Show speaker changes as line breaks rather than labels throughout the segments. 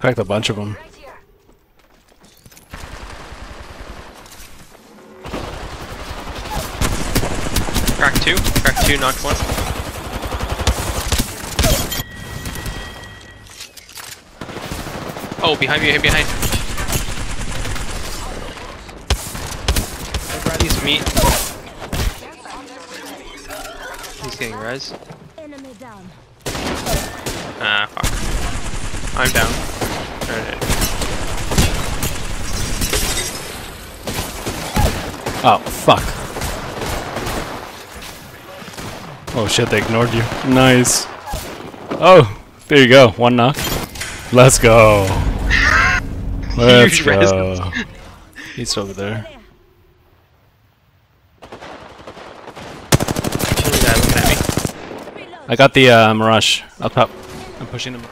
Cracked a bunch of them.
Crack two. Crack two. Knocked one. Oh, behind me. Behind. He's meat. He's getting res.
Enemy down.
Ah, fuck. I'm down. Alright.
Oh, fuck. Oh shit, they ignored you. Nice. Oh, there you go. One knock. Let's go. Let's go. He's over there.
Look at that, looking at me.
Reload.
I got the uh, Mirage up top. I'm pushing him.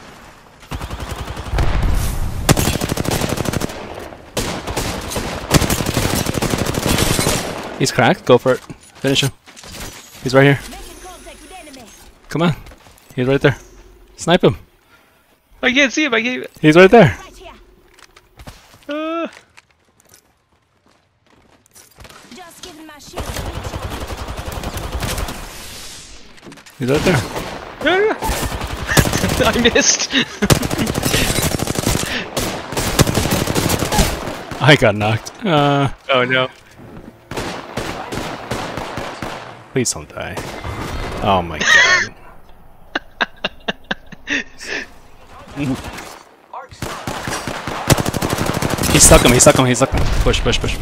He's cracked. Go for it. Finish him. He's right here.
Making contact with enemy.
Come on. He's right there. Snipe him.
I can't see him. I can't.
He's right there.
Uh,
Just giving my shield a recharge.
He's right there.
I missed.
I got knocked. Uh,
oh no.
Please don't die. Oh my god. he stuck him, he stuck him, he stuck him. Push, push, push.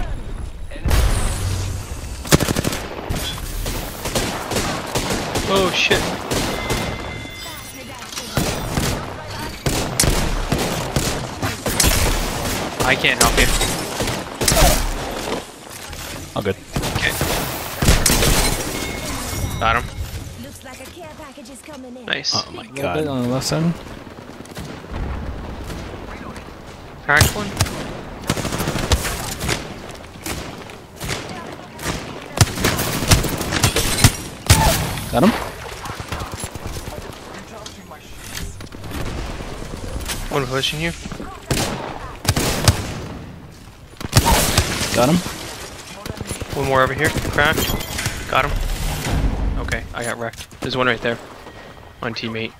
Oh shit. I can't help you.
All good.
Okay. Got him.
Looks like a care package is coming in.
Nice.
Oh my
A bit
god.
on the left side.
Cracked one.
Got him?
One pushing you.
Got him?
One more over here. Cracked. Got him. I got wrecked. There's one right there. On teammate.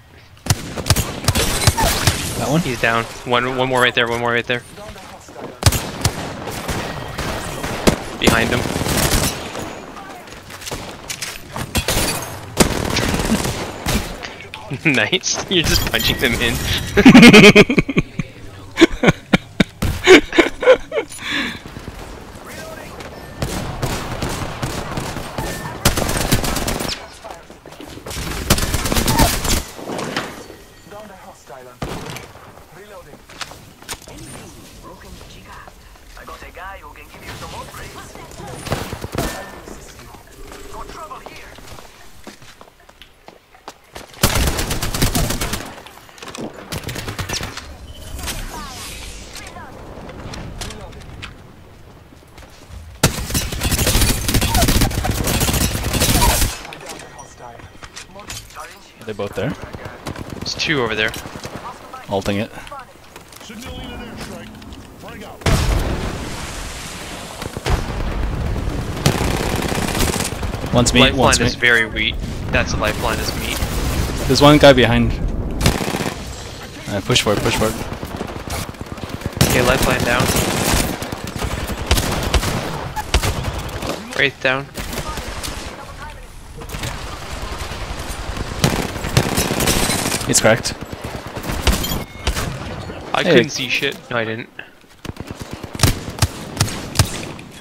That one?
He's down. One one more right there, one more right there. Behind him. nice. You're just punching them in.
I got a guy who can give you some upgrades. Got trouble here.
Are they both there?
There's two over there.
Halting it.
Signaling an airstrike. Frag out.
One's meat,
lifeline
one's
is
meat.
very weak. That's a lifeline is meat.
There's one guy behind. Uh, push for it, push for it.
Okay, lifeline down. Wraith down.
He's cracked.
I
Hey.
couldn't see shit. No, I didn't.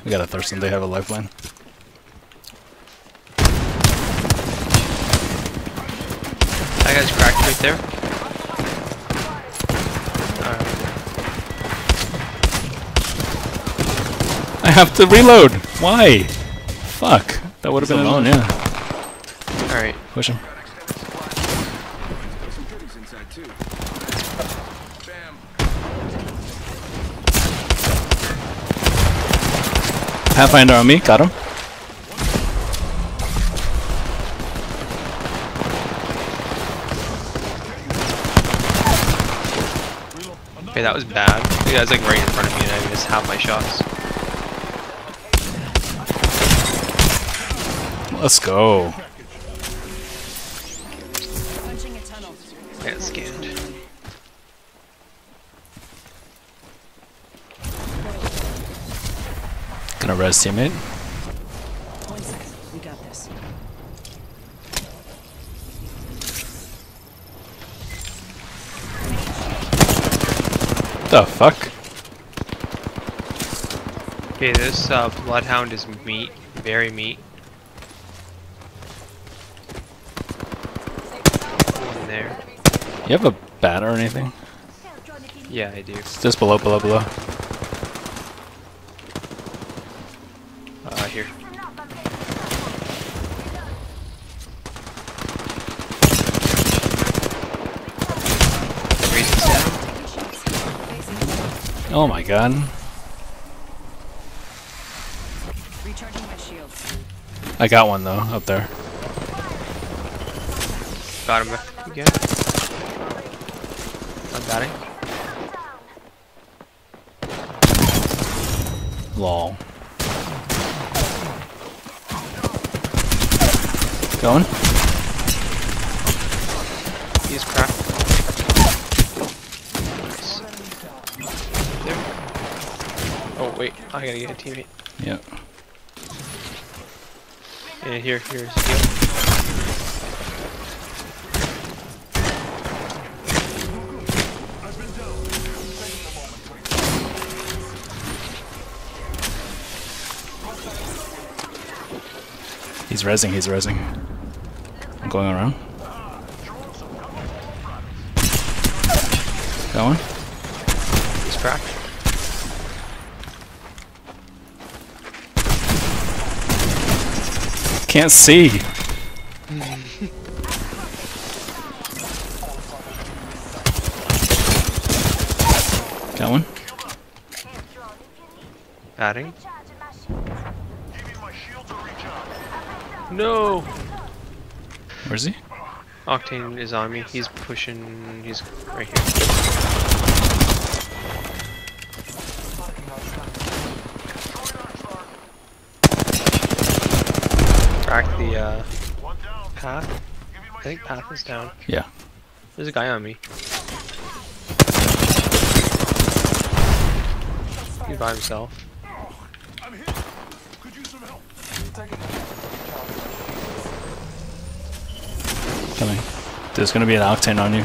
We gotta Thurston, they have a lifeline.
That guy's cracked right there.
I have to reload! Why? Fuck. That would have been alone, yeah.
Alright.
Push him. Pathfinder on me, got him.
Okay, that was bad. The guy's like right in front of me and I missed half my shots.
Let's go.
Punching a tunnel.
I got scanned.
Gonna res teammate.
One second. We got this.
The fuck?
Okay, this uh, bloodhound is meat, very meat. In there.
You have a bat or anything?
Yeah, I do.
Just below, below, below.
Uh, here. Raise this down.
Oh my god.
Recharging my shields.
I got one though, up there.
Got him back again. I'm batting.
Lol. Going?
He's cracked. Nice. There. Oh wait, I gotta get a teammate.
Yep.
Yeah, here, here's a.
He's resing, he's resing. I'm going around. Going?
He's cracked.
Can't see. Going?
Batting.
Give me my shield to recharge.
No!
Where's he?
Octane is on me. He's pushing. He's right here. Crack the uh, path.
Give me my
I think path is down.
Yeah.
There's a guy on me. He's by himself.
I'm hit. Could use some help.
Coming. There's gonna be an octane on you.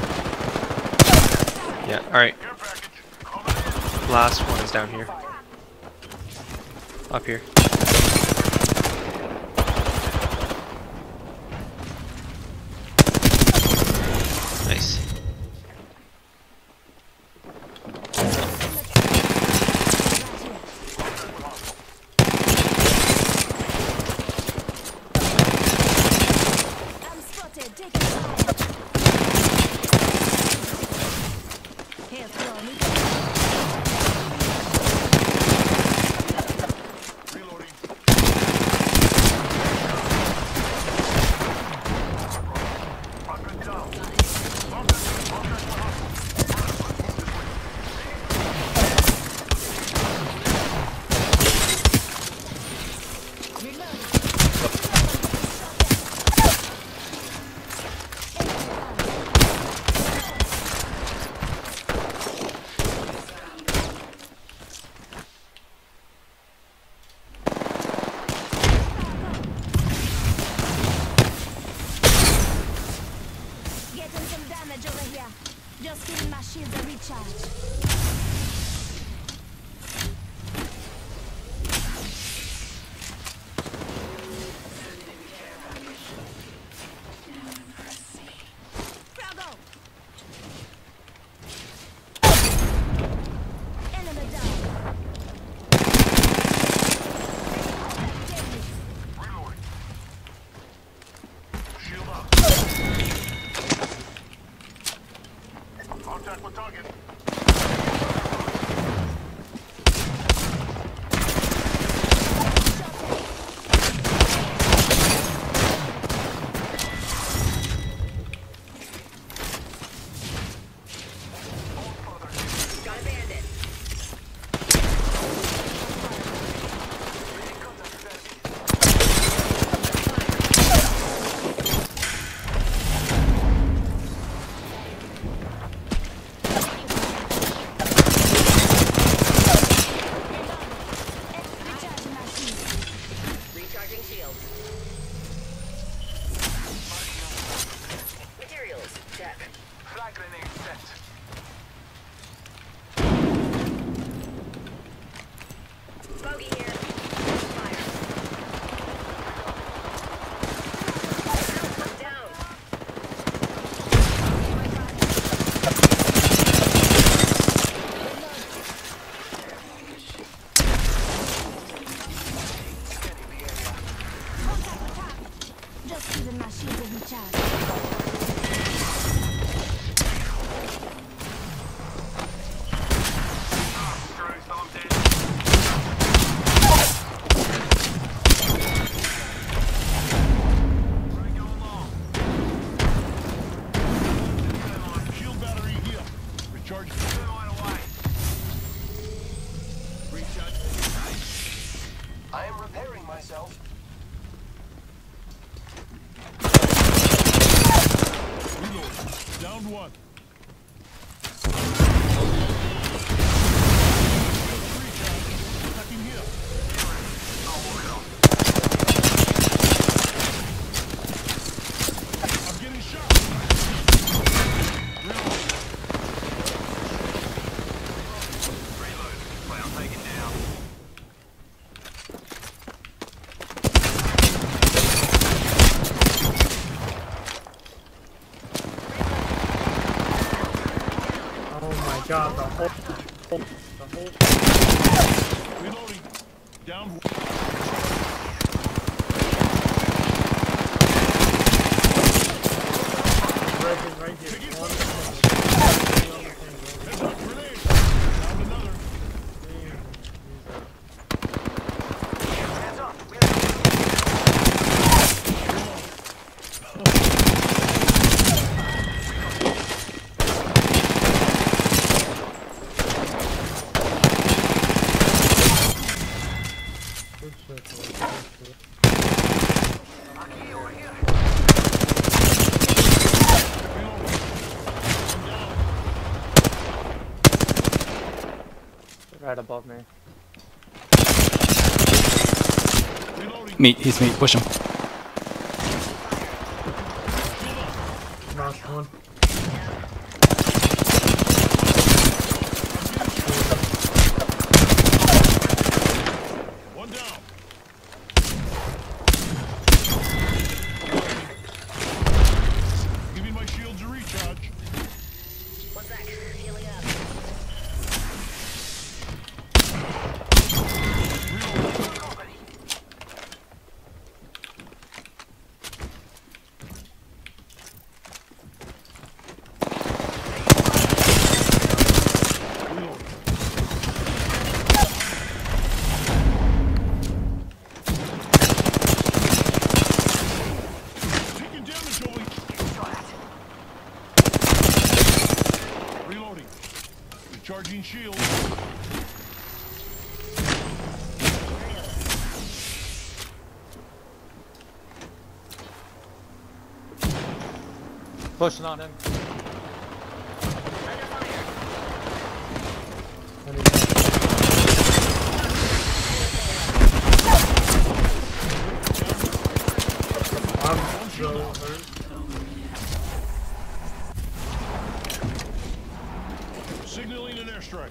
Yeah, alright.
Care package. Coming in.
Last one is down here. Up here.
Damage over here. Just giving my shields a recharge. Fraggle! Enemy down.
Reloading. Shield up. Contact with target.
down
the whole.
Reloading. Down.
Right here. above me.
Meat, he's meat, push him.
Knocked one. Pushing on him.
Signaling an airstrike.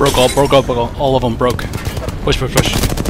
Broke all, broke all, broke all. All of them broke. Push, push, push.